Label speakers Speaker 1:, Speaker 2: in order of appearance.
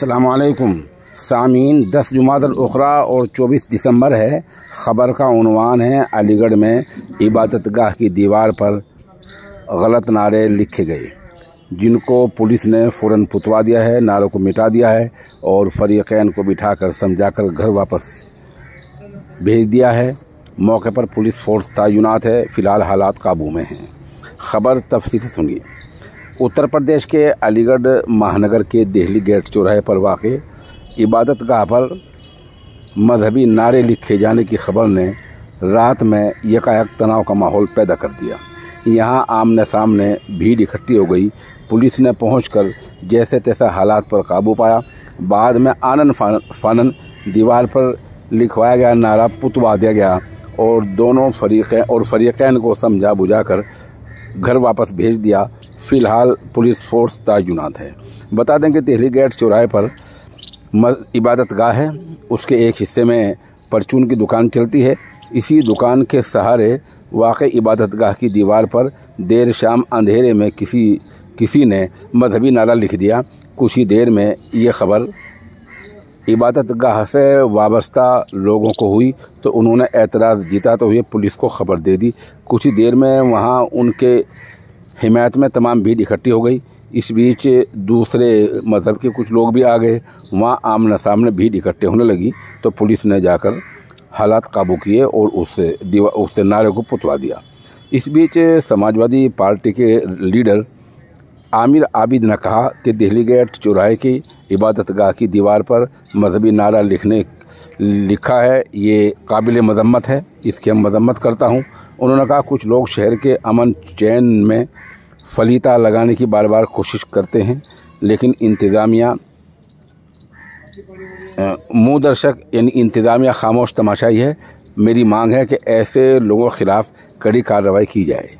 Speaker 1: असलकुम सामीन, दस जुमातल उखरा और चौबीस दिसंबर है। ख़बर का उनवान है, अलीगढ़ में इबादत गाह की दीवार पर गलत नारे लिखे गए। जिनको पुलिस ने फ़ौर पुतवा दिया है, नारों को मिटा दिया है और फरीकैन को बिठाकर समझाकर घर वापस भेज दिया है। मौके पर पुलिस फोर्स तयनात है, फ़िलहाल हालात काबू में हैं। ख़बर तफसी सुनिए। उत्तर प्रदेश के अलीगढ़ महानगर के देहली गेट चौराहे पर वाक़ इबादत गाह पर मजहबी नारे लिखे जाने की खबर ने रात में यकायक तनाव का माहौल पैदा कर दिया। यहाँ आमने सामने भीड़ इकट्ठी हो गई। पुलिस ने पहुंचकर जैसे तैसे हालात पर काबू पाया। बाद में आनंद फानन दीवार पर लिखवाया गया नारा पुतवा दिया गया और दोनों फरीक़ें और फरीक़ैन को समझा बुझाकर घर वापस भेज दिया। फ़िलहाल पुलिस फोर्स तयनात है। बता दें कि तेहरी गेट चौराहे पर इबादत गाह है। उसके एक हिस्से में परचून की दुकान चलती है। इसी दुकान के सहारे वाक़ इबादत गाह की दीवार पर देर शाम अंधेरे में किसी किसी ने मजहबी नारा लिख दिया। कुछ ही देर में ये खबर इबादत गाह से वाबस्ता लोगों को हुई तो उन्होंने एतराज़ जीता तो हुए पुलिस को खबर दे दी। कुछ ही देर में वहाँ उनके हिमायत में तमाम भीड़ इकट्ठी हो गई। इस बीच दूसरे मज़हब के कुछ लोग भी आ गए। वहाँ आमने सामने भीड़ इकट्ठे होने लगी। तो पुलिस ने जाकर हालात काबू किए और उससे दीवा उससे नारे को पुतवा दिया। इस बीच समाजवादी पार्टी के लीडर आमिर आबिद ने कहा कि दिल्ली गेट चौराहे की इबादत गाह की दीवार पर मजहबी नारा लिखने, लिखा है। ये काबिल मजम्मत है। इसकी हम मजम्मत करता हूँ। उन्होंने कहा, कुछ लोग शहर के अमन चैन में फलीता लगाने की बार बार कोशिश करते हैं, लेकिन इंतज़ामिया मुँह दर्शक यानी इंतज़ामिया खामोश तमाशाई है। मेरी मांग है कि ऐसे लोगों के ख़िलाफ़ कड़ी कार्रवाई की जाए।